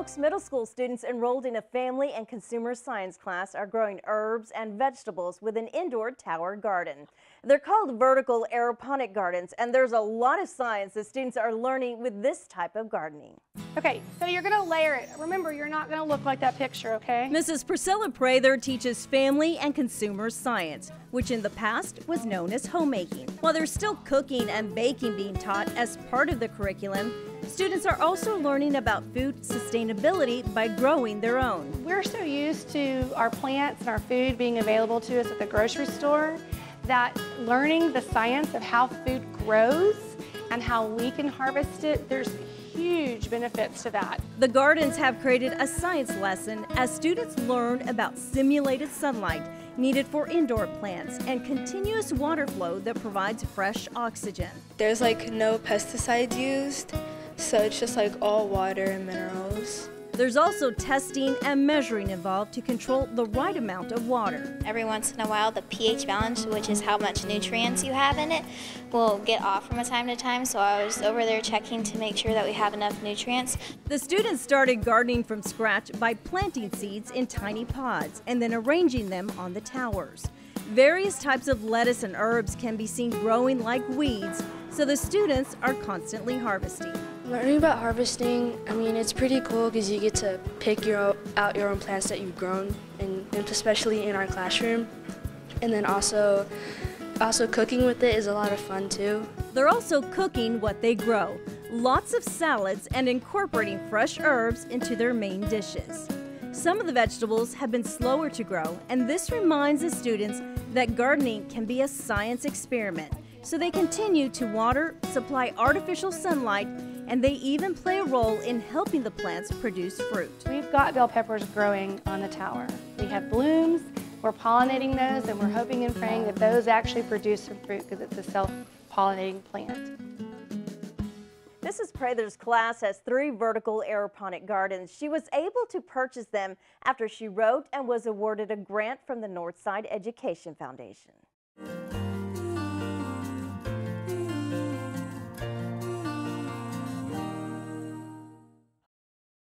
Folks Middle School students enrolled in a family and consumer science class are growing herbs and vegetables with an indoor tower garden. They're called vertical aeroponic gardens, and there's a lot of science that students are learning with this type of gardening. Okay, so you're gonna layer it. Remember, you're not gonna look like that picture, okay? Mrs. Priscilla Prather teaches family and consumer science, which in the past was known as homemaking. While there's still cooking and baking being taught as part of the curriculum, students are also learning about food sustainability by growing their own. We're so used to our plants and our food being available to us at the grocery store that learning the science of how food grows and how we can harvest it, there's huge benefits to that. The gardens have created a science lesson as students learn about simulated sunlight needed for indoor plants and continuous water flow that provides fresh oxygen. There's like no pesticides used, so it's just like all water and minerals. There's also testing and measuring involved to control the right amount of water. Every once in a while, the pH balance, which is how much nutrients you have in it, will get off from a time to time. So I was over there checking to make sure that we have enough nutrients. The students started gardening from scratch by planting seeds in tiny pods and then arranging them on the towers. Various types of lettuce and herbs can be seen growing like weeds, so the students are constantly harvesting. Learning about harvesting, I mean, it's pretty cool because you get to pick your, out your own plants that you've grown, and, and especially in our classroom. And then also, also cooking with it is a lot of fun too. They're also cooking what they grow, lots of salads and incorporating fresh herbs into their main dishes. Some of the vegetables have been slower to grow, and this reminds the students that gardening can be a science experiment. So they continue to water, supply artificial sunlight, and they even play a role in helping the plants produce fruit. We've got bell peppers growing on the tower. We have blooms, we're pollinating those, and we're hoping and praying that those actually produce some fruit because it's a self-pollinating plant. Mrs. Prather's class has three vertical aeroponic gardens. She was able to purchase them after she wrote and was awarded a grant from the Northside Education Foundation.